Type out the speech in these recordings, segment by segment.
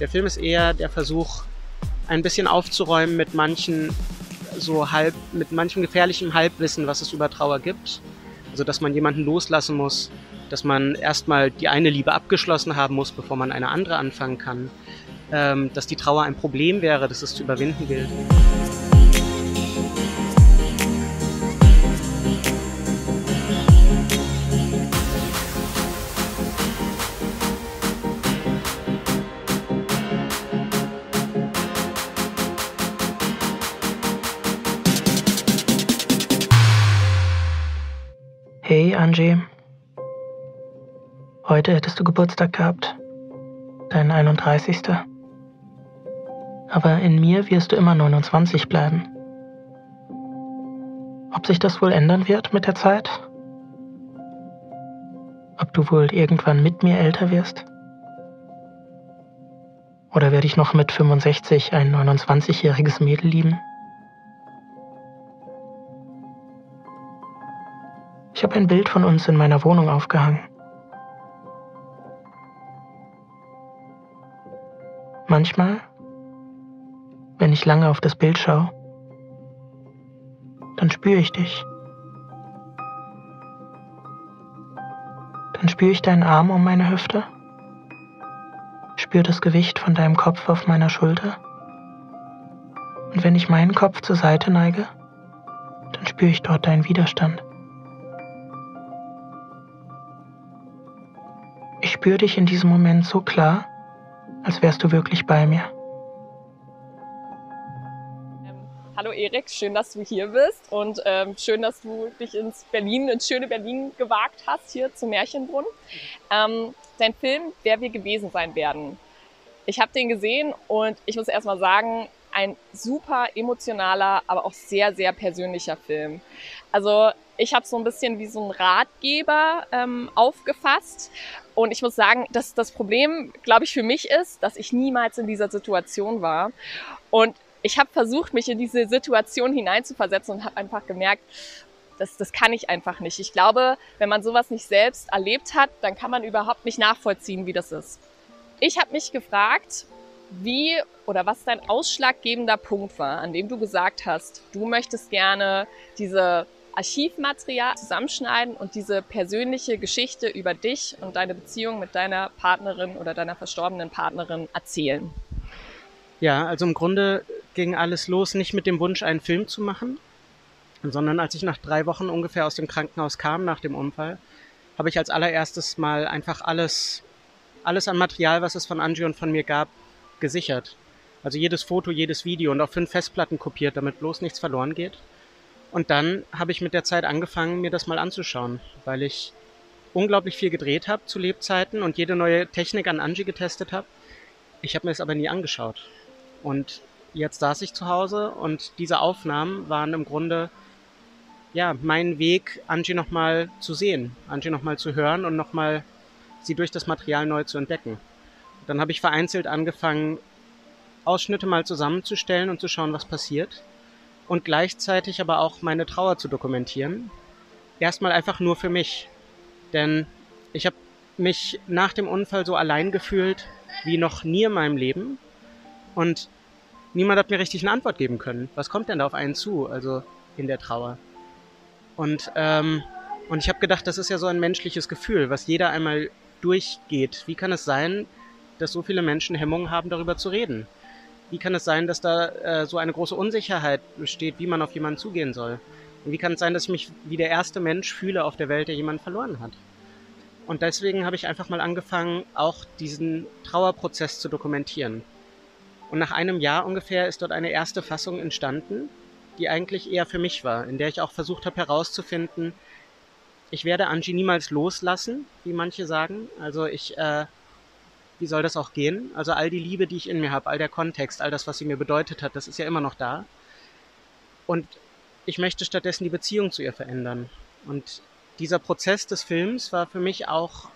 Der Film ist eher der Versuch, ein bisschen aufzuräumen mit manchen so halb, mit manchem gefährlichem Halbwissen, was es über Trauer gibt. Also, dass man jemanden loslassen muss, dass man erstmal die eine Liebe abgeschlossen haben muss, bevor man eine andere anfangen kann. Ähm, dass die Trauer ein Problem wäre, dass es zu überwinden gilt. Heute hättest du Geburtstag gehabt, dein 31. Aber in mir wirst du immer 29 bleiben. Ob sich das wohl ändern wird mit der Zeit? Ob du wohl irgendwann mit mir älter wirst? Oder werde ich noch mit 65 ein 29-jähriges Mädel lieben? Ich habe ein Bild von uns in meiner Wohnung aufgehangen. Manchmal, wenn ich lange auf das Bild schaue, dann spüre ich dich. Dann spüre ich deinen Arm um meine Hüfte, spüre das Gewicht von deinem Kopf auf meiner Schulter. Und wenn ich meinen Kopf zur Seite neige, dann spüre ich dort deinen Widerstand. Ich spüre dich in diesem Moment so klar, als wärst du wirklich bei mir. Ähm, hallo Erik, schön, dass du hier bist und ähm, schön, dass du dich ins Berlin, ins schöne Berlin gewagt hast, hier zum Märchenbrunnen. Ähm, dein Film Wer wir gewesen sein werden. Ich habe den gesehen und ich muss erstmal sagen, ein super emotionaler, aber auch sehr, sehr persönlicher Film. Also ich habe so ein bisschen wie so ein Ratgeber ähm, aufgefasst. Und ich muss sagen, dass das Problem, glaube ich, für mich ist, dass ich niemals in dieser Situation war. Und ich habe versucht, mich in diese Situation hineinzuversetzen und habe einfach gemerkt, das, das kann ich einfach nicht. Ich glaube, wenn man sowas nicht selbst erlebt hat, dann kann man überhaupt nicht nachvollziehen, wie das ist. Ich habe mich gefragt, wie oder was dein ausschlaggebender Punkt war, an dem du gesagt hast, du möchtest gerne diese Archivmaterial zusammenschneiden und diese persönliche Geschichte über dich und deine Beziehung mit deiner Partnerin oder deiner verstorbenen Partnerin erzählen. Ja, also im Grunde ging alles los nicht mit dem Wunsch, einen Film zu machen, sondern als ich nach drei Wochen ungefähr aus dem Krankenhaus kam nach dem Unfall, habe ich als allererstes mal einfach alles, alles an Material, was es von Angie und von mir gab, gesichert. Also jedes Foto, jedes Video und auf fünf Festplatten kopiert, damit bloß nichts verloren geht. Und dann habe ich mit der Zeit angefangen, mir das mal anzuschauen, weil ich unglaublich viel gedreht habe zu Lebzeiten und jede neue Technik an Angie getestet habe. Ich habe mir es aber nie angeschaut. Und jetzt saß ich zu Hause und diese Aufnahmen waren im Grunde ja mein Weg, Angie nochmal zu sehen, Angie nochmal zu hören und nochmal sie durch das Material neu zu entdecken. Dann habe ich vereinzelt angefangen, Ausschnitte mal zusammenzustellen und zu schauen, was passiert und gleichzeitig aber auch meine Trauer zu dokumentieren. Erstmal einfach nur für mich. Denn ich habe mich nach dem Unfall so allein gefühlt wie noch nie in meinem Leben. Und niemand hat mir richtig eine Antwort geben können. Was kommt denn da auf einen zu, also in der Trauer? Und, ähm, und ich habe gedacht, das ist ja so ein menschliches Gefühl, was jeder einmal durchgeht. Wie kann es sein, dass so viele Menschen Hemmungen haben, darüber zu reden? Wie kann es sein, dass da äh, so eine große Unsicherheit besteht, wie man auf jemanden zugehen soll? Und wie kann es sein, dass ich mich wie der erste Mensch fühle auf der Welt, der jemanden verloren hat? Und deswegen habe ich einfach mal angefangen, auch diesen Trauerprozess zu dokumentieren. Und nach einem Jahr ungefähr ist dort eine erste Fassung entstanden, die eigentlich eher für mich war, in der ich auch versucht habe herauszufinden, ich werde Angie niemals loslassen, wie manche sagen. Also ich äh, wie soll das auch gehen? Also all die Liebe, die ich in mir habe, all der Kontext, all das, was sie mir bedeutet hat, das ist ja immer noch da. Und ich möchte stattdessen die Beziehung zu ihr verändern. Und dieser Prozess des Films war für mich auch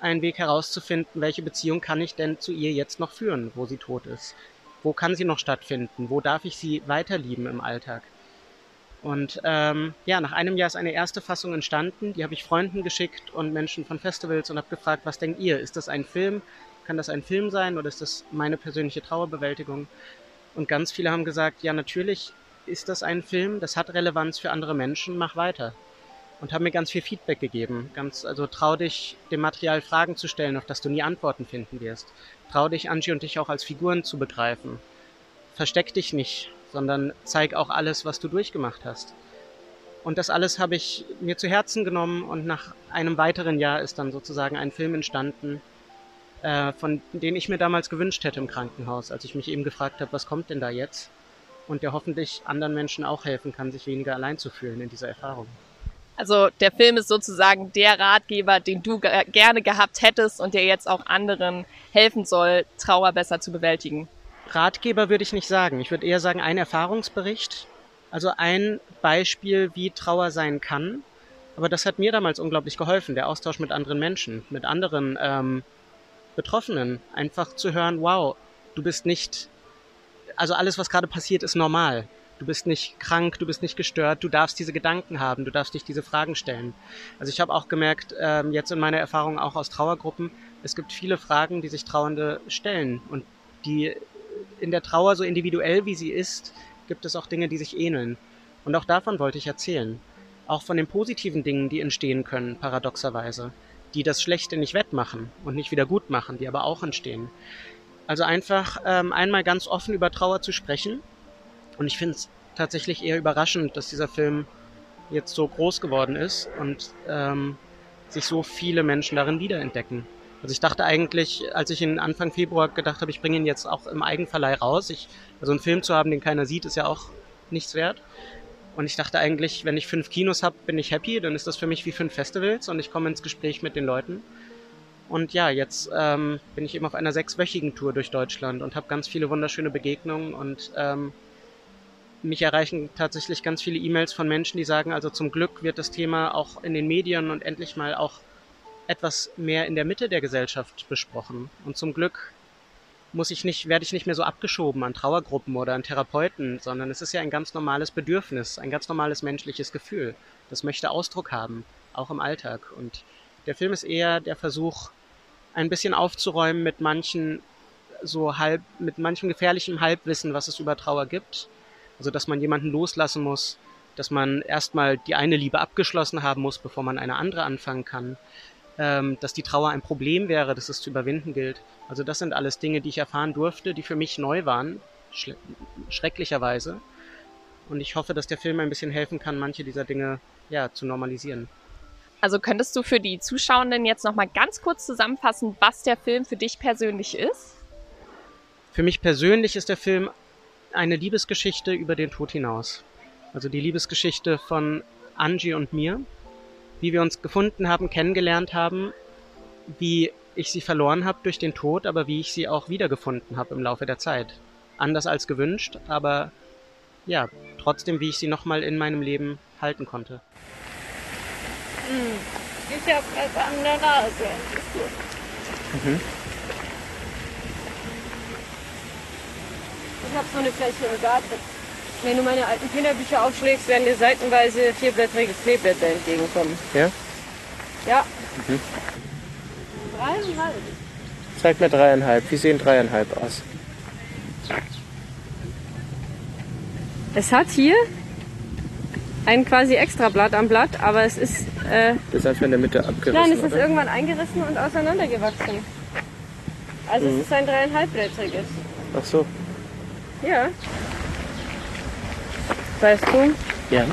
ein Weg herauszufinden, welche Beziehung kann ich denn zu ihr jetzt noch führen, wo sie tot ist. Wo kann sie noch stattfinden? Wo darf ich sie weiterlieben im Alltag? Und ähm, ja, nach einem Jahr ist eine erste Fassung entstanden. Die habe ich Freunden geschickt und Menschen von Festivals und habe gefragt, was denkt ihr? Ist das ein Film, kann das ein Film sein oder ist das meine persönliche Trauerbewältigung? Und ganz viele haben gesagt, ja, natürlich ist das ein Film, das hat Relevanz für andere Menschen, mach weiter. Und haben mir ganz viel Feedback gegeben. Ganz, also trau dich, dem Material Fragen zu stellen, auf das du nie Antworten finden wirst. Trau dich, Angie und dich auch als Figuren zu begreifen. Versteck dich nicht, sondern zeig auch alles, was du durchgemacht hast. Und das alles habe ich mir zu Herzen genommen und nach einem weiteren Jahr ist dann sozusagen ein Film entstanden, äh, von dem ich mir damals gewünscht hätte im Krankenhaus, als ich mich eben gefragt habe, was kommt denn da jetzt? Und der hoffentlich anderen Menschen auch helfen kann, sich weniger allein zu fühlen in dieser Erfahrung. Also der Film ist sozusagen der Ratgeber, den du ge gerne gehabt hättest und der jetzt auch anderen helfen soll, Trauer besser zu bewältigen. Ratgeber würde ich nicht sagen. Ich würde eher sagen, ein Erfahrungsbericht. Also ein Beispiel, wie Trauer sein kann. Aber das hat mir damals unglaublich geholfen, der Austausch mit anderen Menschen, mit anderen ähm, Betroffenen. Einfach zu hören, wow, du bist nicht, also alles, was gerade passiert, ist normal. Du bist nicht krank, du bist nicht gestört, du darfst diese Gedanken haben, du darfst dich diese Fragen stellen. Also ich habe auch gemerkt, ähm, jetzt in meiner Erfahrung auch aus Trauergruppen, es gibt viele Fragen, die sich Trauernde stellen und die in der Trauer, so individuell wie sie ist, gibt es auch Dinge, die sich ähneln. Und auch davon wollte ich erzählen. Auch von den positiven Dingen, die entstehen können, paradoxerweise. Die das Schlechte nicht wettmachen und nicht wieder gut machen, die aber auch entstehen. Also einfach ähm, einmal ganz offen über Trauer zu sprechen. Und ich finde es tatsächlich eher überraschend, dass dieser Film jetzt so groß geworden ist und ähm, sich so viele Menschen darin wiederentdecken. Also ich dachte eigentlich, als ich ihn Anfang Februar gedacht habe, ich bringe ihn jetzt auch im Eigenverleih raus. Ich, also einen Film zu haben, den keiner sieht, ist ja auch nichts wert. Und ich dachte eigentlich, wenn ich fünf Kinos habe, bin ich happy. Dann ist das für mich wie fünf Festivals und ich komme ins Gespräch mit den Leuten. Und ja, jetzt ähm, bin ich eben auf einer sechswöchigen Tour durch Deutschland und habe ganz viele wunderschöne Begegnungen und ähm, mich erreichen tatsächlich ganz viele E-Mails von Menschen, die sagen, also zum Glück wird das Thema auch in den Medien und endlich mal auch etwas mehr in der Mitte der Gesellschaft besprochen. Und zum Glück muss ich nicht, werde ich nicht mehr so abgeschoben an Trauergruppen oder an Therapeuten, sondern es ist ja ein ganz normales Bedürfnis, ein ganz normales menschliches Gefühl. Das möchte Ausdruck haben, auch im Alltag. Und der Film ist eher der Versuch, ein bisschen aufzuräumen mit manchen so halb, mit manchem gefährlichem Halbwissen, was es über Trauer gibt. Also, dass man jemanden loslassen muss, dass man erstmal die eine Liebe abgeschlossen haben muss, bevor man eine andere anfangen kann, ähm, dass die Trauer ein Problem wäre, dass es zu überwinden gilt. Also das sind alles Dinge, die ich erfahren durfte, die für mich neu waren, schrecklicherweise. Und ich hoffe, dass der Film ein bisschen helfen kann, manche dieser Dinge ja, zu normalisieren. Also könntest du für die Zuschauenden jetzt nochmal ganz kurz zusammenfassen, was der Film für dich persönlich ist? Für mich persönlich ist der Film eine Liebesgeschichte über den Tod hinaus. Also die Liebesgeschichte von Angie und mir, wie wir uns gefunden haben, kennengelernt haben, wie ich sie verloren habe durch den Tod, aber wie ich sie auch wiedergefunden habe im Laufe der Zeit. Anders als gewünscht, aber ja, trotzdem, wie ich sie nochmal in meinem Leben halten konnte. Ich habe was an der Nase. Mhm. Ich habe so eine Fläche im Garten. Wenn du meine alten Kinderbücher aufschlägst, werden dir seitenweise vierblättrige Kleeblätter entgegenkommen. Ja? Ja. Mhm. Dreieinhalb. Zeig mir dreieinhalb. Wie sehen dreieinhalb aus? Es hat hier ein quasi Extrablatt am Blatt, aber es ist. Äh, das ist einfach in der Mitte abgerissen. Nein, es ist oder? irgendwann eingerissen und auseinandergewachsen. Also Mhm. es ist ein dreieinhalbblättriges. Ach so. Ja. Weißt du, Ja.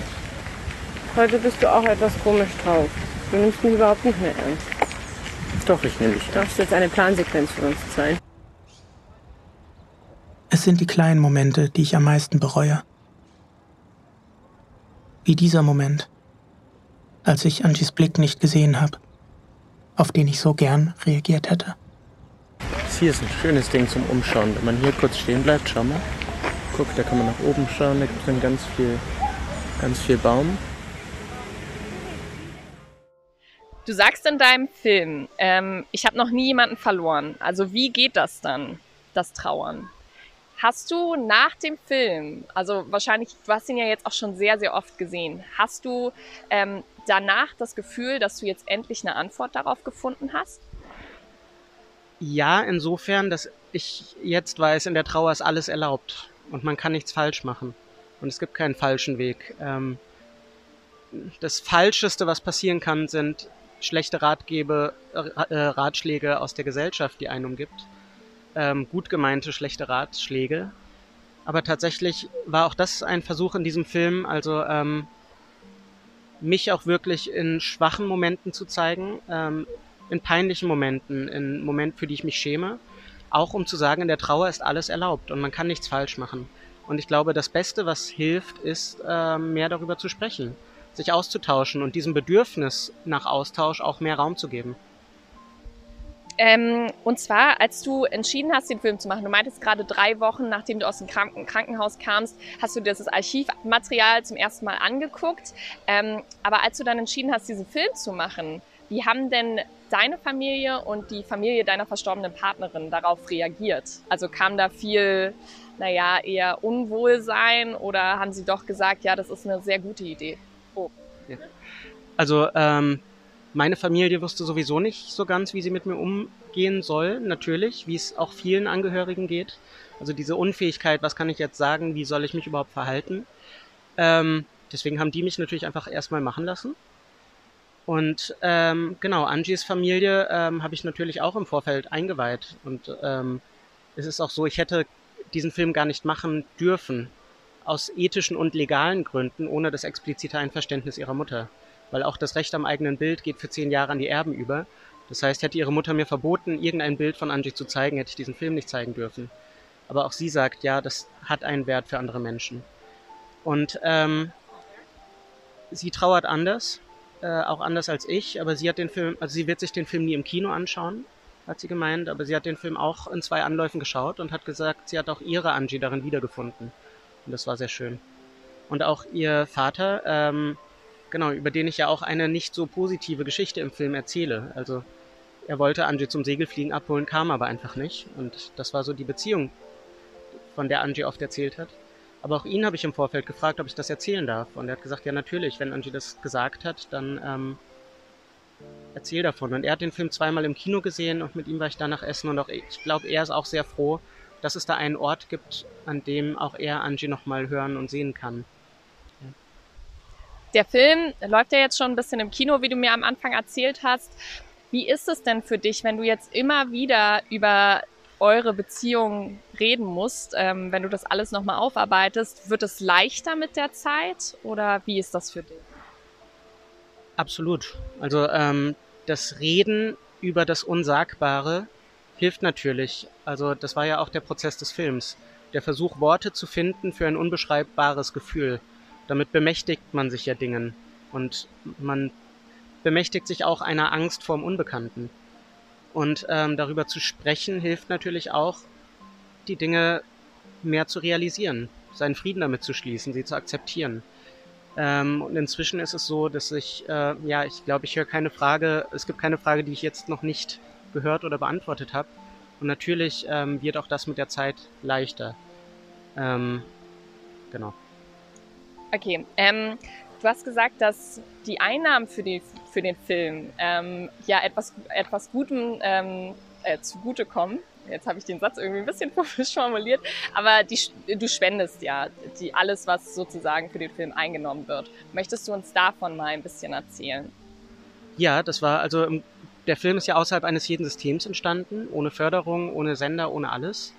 heute bist du auch etwas komisch drauf. Du nimmst mich überhaupt nicht mehr ernst. Doch, ich nehme dich. Du darfst jetzt eine Plansequenz für uns zeigen. Es sind die kleinen Momente, die ich am meisten bereue. Wie dieser Moment, als ich Angies Blick nicht gesehen habe, auf den ich so gern reagiert hätte. Das hier ist ein schönes Ding zum Umschauen. Wenn man hier kurz stehen bleibt, schau mal. Guck, da kann man nach oben schauen. Da gibt es dann ganz viel, ganz viel Baum. Du sagst in deinem Film, ähm, ich habe noch nie jemanden verloren. Also wie geht das dann, das Trauern? Hast du nach dem Film, also wahrscheinlich, du hast ihn ja jetzt auch schon sehr, sehr oft gesehen, hast du ähm, danach das Gefühl, dass du jetzt endlich eine Antwort darauf gefunden hast? Ja, insofern, dass ich jetzt weiß, in der Trauer ist alles erlaubt und man kann nichts falsch machen. Und es gibt keinen falschen Weg. Ähm, das Falscheste, was passieren kann, sind schlechte Ratgebe, äh, Ratschläge aus der Gesellschaft, die einen umgibt. Ähm, gut gemeinte schlechte Ratschläge. Aber tatsächlich war auch das ein Versuch in diesem Film, also ähm, mich auch wirklich in schwachen Momenten zu zeigen, ähm, in peinlichen Momenten, in Momenten, für die ich mich schäme, auch um zu sagen, in der Trauer ist alles erlaubt und man kann nichts falsch machen. Und ich glaube, das Beste, was hilft, ist, äh, mehr darüber zu sprechen, sich auszutauschen und diesem Bedürfnis nach Austausch auch mehr Raum zu geben. Ähm, und zwar, als du entschieden hast, den Film zu machen, du meintest gerade drei Wochen, nachdem du aus dem Kranken Krankenhaus kamst, hast du das Archivmaterial zum ersten Mal angeguckt. Ähm, aber als du dann entschieden hast, diesen Film zu machen, wie haben denn deine Familie und die Familie deiner verstorbenen Partnerin darauf reagiert? Also kam da viel, naja, eher Unwohlsein oder haben sie doch gesagt, ja, das ist eine sehr gute Idee? Oh. Ja. Also ähm, meine Familie wusste sowieso nicht so ganz, wie sie mit mir umgehen soll, natürlich, wie es auch vielen Angehörigen geht. Also diese Unfähigkeit, was kann ich jetzt sagen, wie soll ich mich überhaupt verhalten? Ähm, deswegen haben die mich natürlich einfach erstmal machen lassen. Und ähm, genau, Angies Familie ähm, habe ich natürlich auch im Vorfeld eingeweiht. Und ähm, es ist auch so, ich hätte diesen Film gar nicht machen dürfen. Aus ethischen und legalen Gründen, ohne das explizite Einverständnis ihrer Mutter weil auch das Recht am eigenen Bild geht für zehn Jahre an die Erben über. Das heißt, hätte ihre Mutter mir verboten, irgendein Bild von Angie zu zeigen, hätte ich diesen Film nicht zeigen dürfen. Aber auch sie sagt, ja, das hat einen Wert für andere Menschen. Und ähm, sie trauert anders, äh, auch anders als ich, aber sie hat den Film, also sie wird sich den Film nie im Kino anschauen, hat sie gemeint, aber sie hat den Film auch in zwei Anläufen geschaut und hat gesagt, sie hat auch ihre Angie darin wiedergefunden. Und das war sehr schön. Und auch ihr Vater, ähm, Genau, über den ich ja auch eine nicht so positive Geschichte im Film erzähle. Also er wollte Angie zum Segelfliegen abholen, kam aber einfach nicht. Und das war so die Beziehung, von der Angie oft erzählt hat. Aber auch ihn habe ich im Vorfeld gefragt, ob ich das erzählen darf. Und er hat gesagt, ja natürlich, wenn Angie das gesagt hat, dann ähm, erzähl davon. Und er hat den Film zweimal im Kino gesehen und mit ihm war ich danach essen. Und auch ich glaube, er ist auch sehr froh, dass es da einen Ort gibt, an dem auch er Angie nochmal hören und sehen kann. Der Film läuft ja jetzt schon ein bisschen im Kino, wie du mir am Anfang erzählt hast. Wie ist es denn für dich, wenn du jetzt immer wieder über eure Beziehung reden musst, ähm, wenn du das alles nochmal aufarbeitest? Wird es leichter mit der Zeit oder wie ist das für dich? Absolut. Also ähm, das Reden über das Unsagbare hilft natürlich. Also das war ja auch der Prozess des Films. Der Versuch, Worte zu finden für ein unbeschreibbares Gefühl damit bemächtigt man sich ja Dingen und man bemächtigt sich auch einer Angst vorm Unbekannten. Und ähm, darüber zu sprechen hilft natürlich auch, die Dinge mehr zu realisieren, seinen Frieden damit zu schließen, sie zu akzeptieren. Ähm, und inzwischen ist es so, dass ich, äh, ja, ich glaube, ich höre keine Frage, es gibt keine Frage, die ich jetzt noch nicht gehört oder beantwortet habe. Und natürlich ähm, wird auch das mit der Zeit leichter. Ähm, genau. Okay, ähm, du hast gesagt, dass die Einnahmen für, die, für den Film ähm, ja etwas, etwas Gutem ähm, äh, zugutekommen. Jetzt habe ich den Satz irgendwie ein bisschen komisch formuliert, aber die, du spendest ja die, alles, was sozusagen für den Film eingenommen wird. Möchtest du uns davon mal ein bisschen erzählen? Ja, das war also der Film ist ja außerhalb eines jeden Systems entstanden, ohne Förderung, ohne Sender, ohne alles.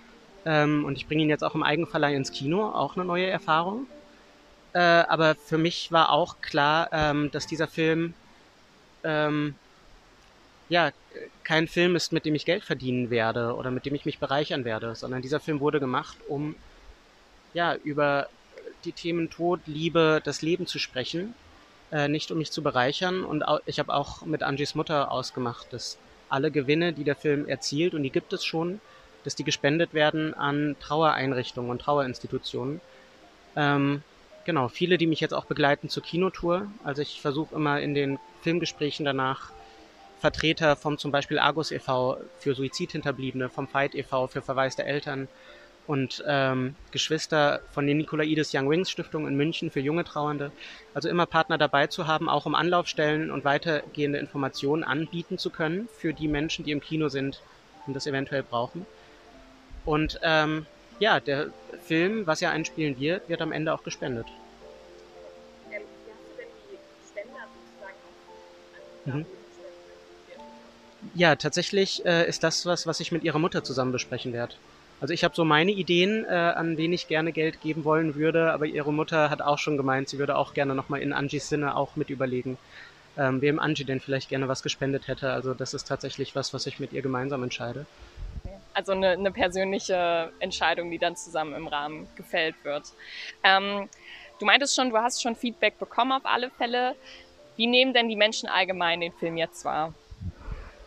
Ähm, und ich bringe ihn jetzt auch im Eigenverleih ins Kino, auch eine neue Erfahrung. Äh, aber für mich war auch klar, ähm, dass dieser Film ähm, ja kein Film ist, mit dem ich Geld verdienen werde oder mit dem ich mich bereichern werde, sondern dieser Film wurde gemacht, um ja über die Themen Tod, Liebe, das Leben zu sprechen, äh, nicht um mich zu bereichern. Und auch, ich habe auch mit Angies Mutter ausgemacht, dass alle Gewinne, die der Film erzielt, und die gibt es schon, dass die gespendet werden an Trauereinrichtungen und Trauerinstitutionen. Ähm, Genau, viele, die mich jetzt auch begleiten zur Kinotour. Also ich versuche immer in den Filmgesprächen danach Vertreter vom zum Beispiel Argus e.V. für Suizidhinterbliebene, vom Fight e.V. für verwaiste Eltern und ähm, Geschwister von den Nikolaides Young Wings Stiftung in München für junge Trauernde. Also immer Partner dabei zu haben, auch um Anlaufstellen und weitergehende Informationen anbieten zu können für die Menschen, die im Kino sind, und das eventuell brauchen. Und ähm, ja, der Film, was ja einspielen wird, wird am Ende auch gespendet. Ähm, wie hast du denn die Spender sozusagen Mhm. Ja, tatsächlich äh, ist das was, was ich mit ihrer Mutter zusammen besprechen werde. Also ich habe so meine Ideen, äh, an wen ich gerne Geld geben wollen würde, aber ihre Mutter hat auch schon gemeint, sie würde auch gerne nochmal in Angies Sinne auch mit überlegen, ähm, wem Angie denn vielleicht gerne was gespendet hätte. Also das ist tatsächlich was, was ich mit ihr gemeinsam entscheide. Also eine, eine persönliche Entscheidung, die dann zusammen im Rahmen gefällt wird. Ähm, du meintest schon, du hast schon Feedback bekommen auf alle Fälle. Wie nehmen denn die Menschen allgemein den Film jetzt wahr?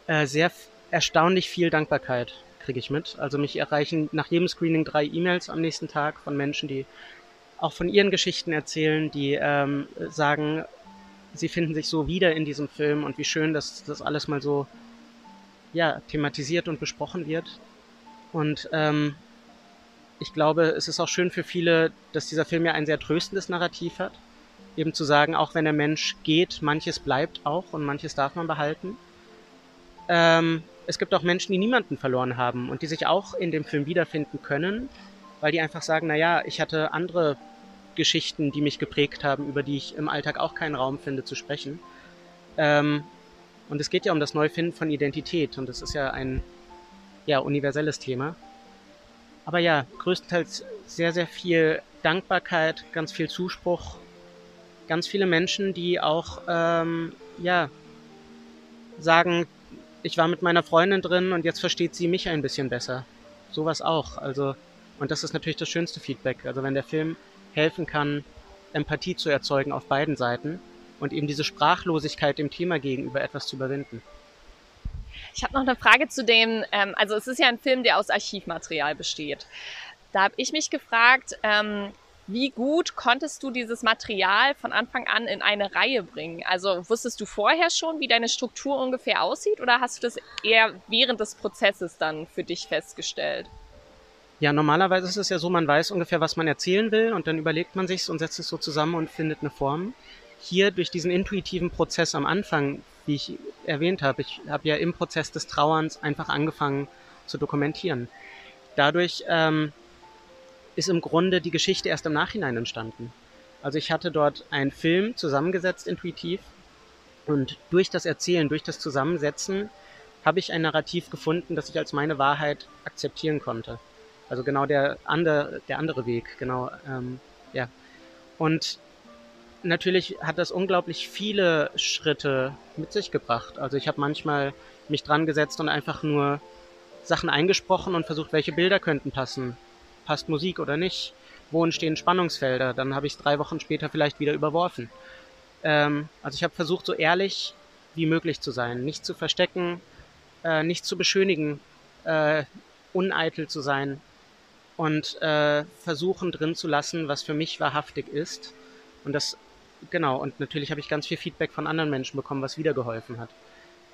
Äh, sehr erstaunlich viel Dankbarkeit kriege ich mit. Also mich erreichen nach jedem Screening drei E-Mails am nächsten Tag von Menschen, die auch von ihren Geschichten erzählen, die ähm, sagen, sie finden sich so wieder in diesem Film und wie schön, dass das alles mal so ja, thematisiert und besprochen wird. Und ähm, ich glaube, es ist auch schön für viele, dass dieser Film ja ein sehr tröstendes Narrativ hat. Eben zu sagen, auch wenn der Mensch geht, manches bleibt auch und manches darf man behalten. Ähm, es gibt auch Menschen, die niemanden verloren haben und die sich auch in dem Film wiederfinden können, weil die einfach sagen, naja, ich hatte andere Geschichten, die mich geprägt haben, über die ich im Alltag auch keinen Raum finde zu sprechen. Ähm, und es geht ja um das Neufinden von Identität und das ist ja ein ja, universelles Thema. Aber ja, größtenteils sehr, sehr viel Dankbarkeit, ganz viel Zuspruch, ganz viele Menschen, die auch ähm, ja, sagen, ich war mit meiner Freundin drin und jetzt versteht sie mich ein bisschen besser. Sowas auch. Also, und das ist natürlich das schönste Feedback. Also wenn der Film helfen kann, Empathie zu erzeugen auf beiden Seiten und eben diese Sprachlosigkeit dem Thema gegenüber etwas zu überwinden. Ich habe noch eine Frage zu dem, ähm, also es ist ja ein Film, der aus Archivmaterial besteht. Da habe ich mich gefragt, ähm, wie gut konntest du dieses Material von Anfang an in eine Reihe bringen? Also wusstest du vorher schon, wie deine Struktur ungefähr aussieht oder hast du das eher während des Prozesses dann für dich festgestellt? Ja, normalerweise ist es ja so, man weiß ungefähr, was man erzählen will und dann überlegt man sich's und setzt es so zusammen und findet eine Form. Hier durch diesen intuitiven Prozess am Anfang, wie ich erwähnt habe, ich habe ja im Prozess des Trauerns einfach angefangen zu dokumentieren. Dadurch ähm, ist im Grunde die Geschichte erst im Nachhinein entstanden. Also ich hatte dort einen Film zusammengesetzt intuitiv und durch das Erzählen, durch das Zusammensetzen habe ich ein Narrativ gefunden, das ich als meine Wahrheit akzeptieren konnte. Also genau der andere, der andere Weg, genau, ähm, ja. Und natürlich hat das unglaublich viele Schritte mit sich gebracht. Also ich habe manchmal mich dran gesetzt und einfach nur Sachen eingesprochen und versucht, welche Bilder könnten passen. Passt Musik oder nicht? Wo entstehen Spannungsfelder? Dann habe ich es drei Wochen später vielleicht wieder überworfen. Ähm, also ich habe versucht, so ehrlich wie möglich zu sein, nicht zu verstecken, äh, nicht zu beschönigen, äh, uneitel zu sein und äh, versuchen drin zu lassen, was für mich wahrhaftig ist. Und das, genau, und natürlich habe ich ganz viel Feedback von anderen Menschen bekommen, was wieder geholfen hat.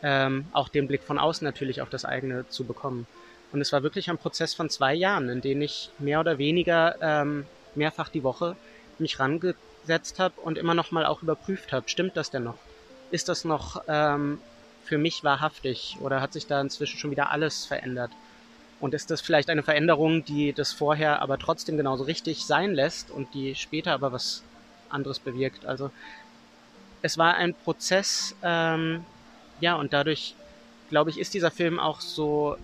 Ähm, auch den Blick von außen natürlich auf das eigene zu bekommen. Und es war wirklich ein Prozess von zwei Jahren, in denen ich mehr oder weniger ähm, mehrfach die Woche mich rangesetzt habe und immer noch mal auch überprüft habe, stimmt das denn noch? Ist das noch ähm, für mich wahrhaftig oder hat sich da inzwischen schon wieder alles verändert? Und ist das vielleicht eine Veränderung, die das vorher aber trotzdem genauso richtig sein lässt und die später aber was anderes bewirkt? Also es war ein Prozess, ähm, ja, und dadurch, glaube ich, ist dieser Film auch so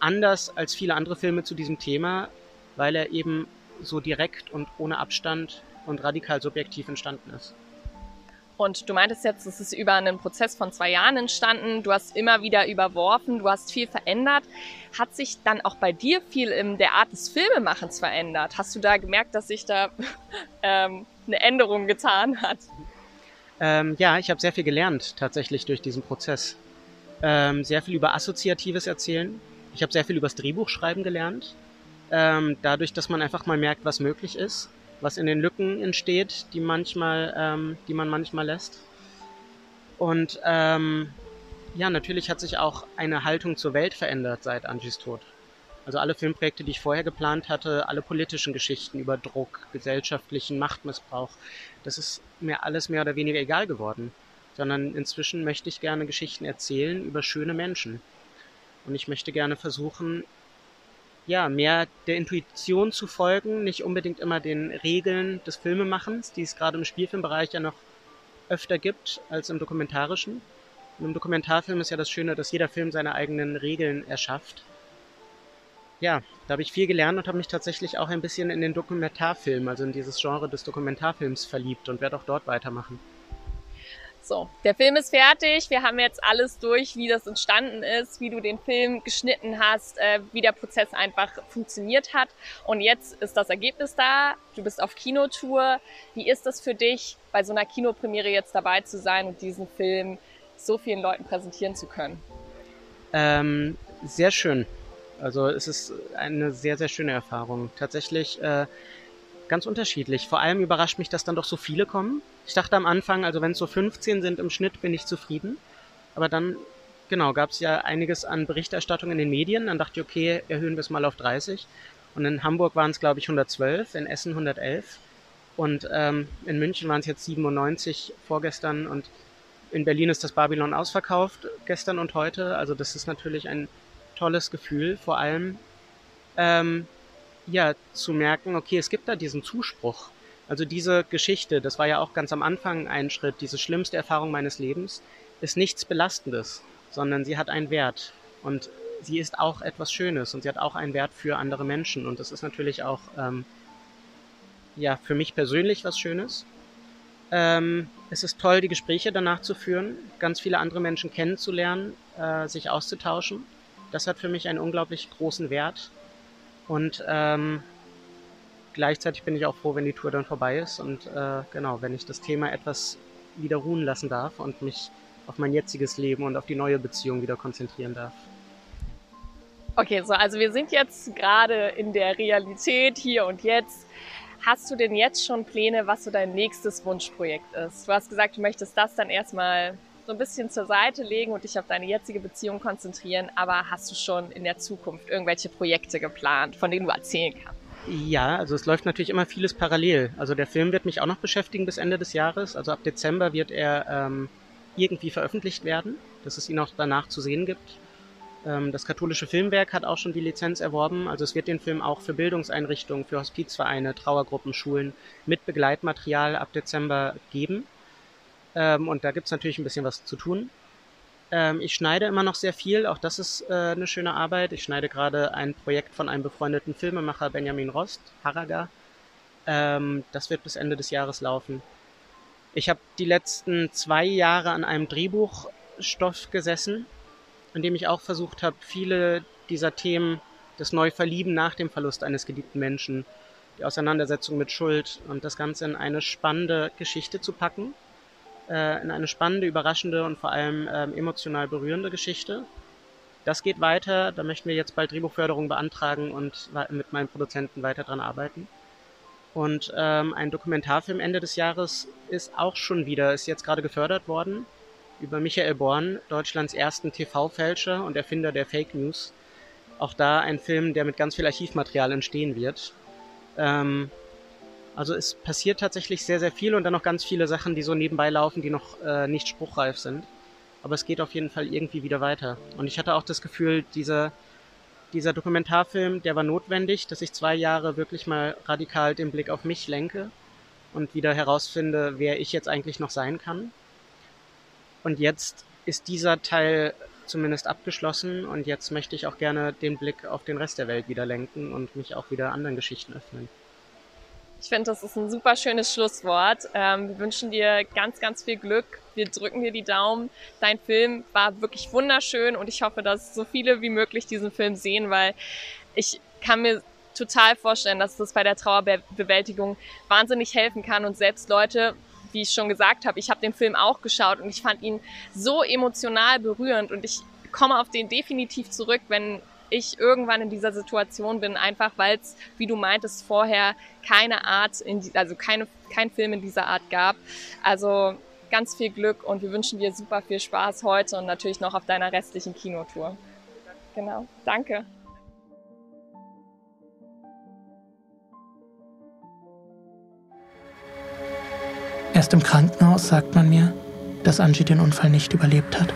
anders als viele andere Filme zu diesem Thema, weil er eben so direkt und ohne Abstand und radikal subjektiv entstanden ist. Und du meintest jetzt, es ist über einen Prozess von zwei Jahren entstanden. Du hast immer wieder überworfen, du hast viel verändert. Hat sich dann auch bei dir viel in der Art des Filmemachens verändert? Hast du da gemerkt, dass sich da ähm, eine Änderung getan hat? Ähm, ja, ich habe sehr viel gelernt tatsächlich durch diesen Prozess. Ähm, sehr viel über assoziatives Erzählen. Ich habe sehr viel über das Drehbuchschreiben gelernt. Ähm, dadurch, dass man einfach mal merkt, was möglich ist, was in den Lücken entsteht, die manchmal, ähm, die man manchmal lässt. Und ähm, ja, natürlich hat sich auch eine Haltung zur Welt verändert seit Angies Tod. Also alle Filmprojekte, die ich vorher geplant hatte, alle politischen Geschichten über Druck, gesellschaftlichen Machtmissbrauch, das ist mir alles mehr oder weniger egal geworden. Sondern inzwischen möchte ich gerne Geschichten erzählen über schöne Menschen. Und ich möchte gerne versuchen, ja, mehr der Intuition zu folgen, nicht unbedingt immer den Regeln des Filmemachens, die es gerade im Spielfilmbereich ja noch öfter gibt als im dokumentarischen. Und im Dokumentarfilm ist ja das Schöne, dass jeder Film seine eigenen Regeln erschafft. Ja, da habe ich viel gelernt und habe mich tatsächlich auch ein bisschen in den Dokumentarfilm, also in dieses Genre des Dokumentarfilms verliebt und werde auch dort weitermachen. So, der Film ist fertig. Wir haben jetzt alles durch, wie das entstanden ist, wie du den Film geschnitten hast, äh, wie der Prozess einfach funktioniert hat. Und jetzt ist das Ergebnis da. Du bist auf Kinotour. Wie ist das für dich, bei so einer Kinopremiere jetzt dabei zu sein und diesen Film so vielen Leuten präsentieren zu können? Ähm, sehr schön. Also es ist eine sehr, sehr schöne Erfahrung. Tatsächlich äh, ganz unterschiedlich. Vor allem überrascht mich, dass dann doch so viele kommen. Ich dachte am Anfang, also wenn es so 15 sind im Schnitt, bin ich zufrieden. Aber dann, genau, gab es ja einiges an Berichterstattung in den Medien. Dann dachte ich, okay, erhöhen wir es mal auf 30. Und in Hamburg waren es, glaube ich, 112, in Essen 111. Und ähm, in München waren es jetzt 97 vorgestern und in Berlin ist das Babylon ausverkauft, gestern und heute. Also das ist natürlich ein tolles Gefühl. Vor allem, ähm, ja, zu merken, okay, es gibt da diesen Zuspruch. Also diese Geschichte, das war ja auch ganz am Anfang ein Schritt, diese schlimmste Erfahrung meines Lebens, ist nichts Belastendes, sondern sie hat einen Wert. Und sie ist auch etwas Schönes und sie hat auch einen Wert für andere Menschen. Und das ist natürlich auch, ähm, ja, für mich persönlich was Schönes. Ähm, es ist toll, die Gespräche danach zu führen, ganz viele andere Menschen kennenzulernen, äh, sich auszutauschen. Das hat für mich einen unglaublich großen Wert. Und ähm, gleichzeitig bin ich auch froh, wenn die Tour dann vorbei ist und äh, genau, wenn ich das Thema etwas wieder ruhen lassen darf und mich auf mein jetziges Leben und auf die neue Beziehung wieder konzentrieren darf. Okay, so, also wir sind jetzt gerade in der Realität hier und jetzt. Hast du denn jetzt schon Pläne, was so dein nächstes Wunschprojekt ist? Du hast gesagt, du möchtest das dann erstmal so ein bisschen zur Seite legen und dich auf deine jetzige Beziehung konzentrieren. Aber hast du schon in der Zukunft irgendwelche Projekte geplant, von denen du erzählen kannst? Ja, also es läuft natürlich immer vieles parallel. Also der Film wird mich auch noch beschäftigen bis Ende des Jahres. Also ab Dezember wird er ähm, irgendwie veröffentlicht werden, dass es ihn auch danach zu sehen gibt. Ähm, das katholische Filmwerk hat auch schon die Lizenz erworben. Also es wird den Film auch für Bildungseinrichtungen, für Hospizvereine, Trauergruppen, Schulen mit Begleitmaterial ab Dezember geben. Ähm, und da gibt's natürlich ein bisschen was zu tun. Ähm, ich schneide immer noch sehr viel, auch das ist äh, eine schöne Arbeit. Ich schneide gerade ein Projekt von einem befreundeten Filmemacher Benjamin Rost, Haraga. Ähm, das wird bis Ende des Jahres laufen. Ich habe die letzten zwei Jahre an einem Drehbuchstoff gesessen, in dem ich auch versucht habe, viele dieser Themen, das Neuverlieben nach dem Verlust eines geliebten Menschen, die Auseinandersetzung mit Schuld und das Ganze in eine spannende Geschichte zu packen äh, in eine spannende, überraschende und vor allem ähm, emotional berührende Geschichte. Das geht weiter, da möchten wir jetzt bald Drehbuchförderung beantragen und mit meinen Produzenten weiter dran arbeiten. Und ähm, ein Dokumentarfilm Ende des Jahres ist auch schon wieder, ist jetzt gerade gefördert worden, über Michael Born, Deutschlands ersten TV-Fälscher und Erfinder der Fake News. Auch da ein Film, der mit ganz viel Archivmaterial entstehen wird. Ähm, also es passiert tatsächlich sehr, sehr viel und dann noch ganz viele Sachen, die so nebenbei laufen, die noch äh, nicht spruchreif sind. Aber es geht auf jeden Fall irgendwie wieder weiter. Und ich hatte auch das Gefühl, dieser, dieser Dokumentarfilm, der war notwendig, dass ich zwei Jahre wirklich mal radikal den Blick auf mich lenke und wieder herausfinde, wer ich jetzt eigentlich noch sein kann. Und jetzt ist dieser Teil zumindest abgeschlossen und jetzt möchte ich auch gerne den Blick auf den Rest der Welt wieder lenken und mich auch wieder anderen Geschichten öffnen. Ich finde, das ist ein super schönes Schlusswort. Ähm, wir wünschen dir ganz, ganz viel Glück. Wir drücken dir die Daumen. Dein Film war wirklich wunderschön und ich hoffe, dass so viele wie möglich diesen Film sehen, weil ich kann mir total vorstellen, dass das bei der Trauerbewältigung wahnsinnig helfen kann und selbst Leute, wie ich schon gesagt habe, ich habe den Film auch geschaut und ich fand ihn so emotional berührend und ich komme auf den definitiv zurück, wenn ich irgendwann in dieser Situation bin, einfach weil es, wie du meintest, vorher keine Art, in die, also keine, kein Film in dieser Art gab. Also ganz viel Glück und wir wünschen dir super viel Spaß heute und natürlich noch auf deiner restlichen Kinotour. Genau, danke. Erst im Krankenhaus sagt man mir, dass Angie den Unfall nicht überlebt hat.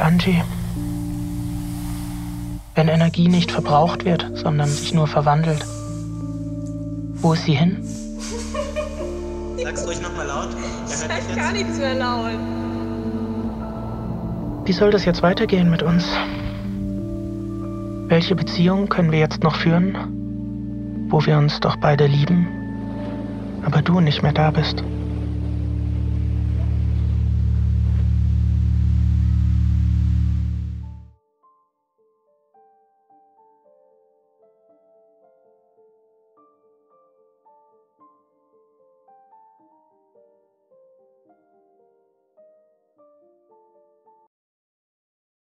Angie. Wenn Energie nicht verbraucht wird, sondern sich nur verwandelt, wo ist sie hin? Sag's ruhig nochmal laut. Er hört gar nichts mehr laut. Wie soll das jetzt weitergehen mit uns? Welche Beziehung können wir jetzt noch führen, wo wir uns doch beide lieben, aber du nicht mehr da bist?